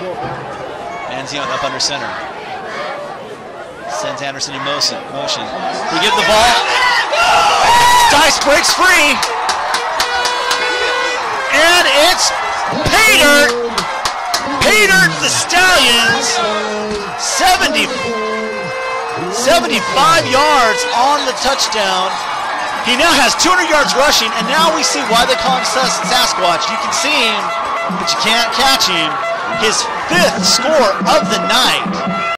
Man's Young up under center. Sends Anderson in motion. motion. We give the ball. Stice breaks free. And it's Peter. Peter the Stallions. 70, 75 yards on the touchdown. He now has 200 yards rushing, and now we see why they call him Sasquatch. You can see him, but you can't catch him. His fifth score of the.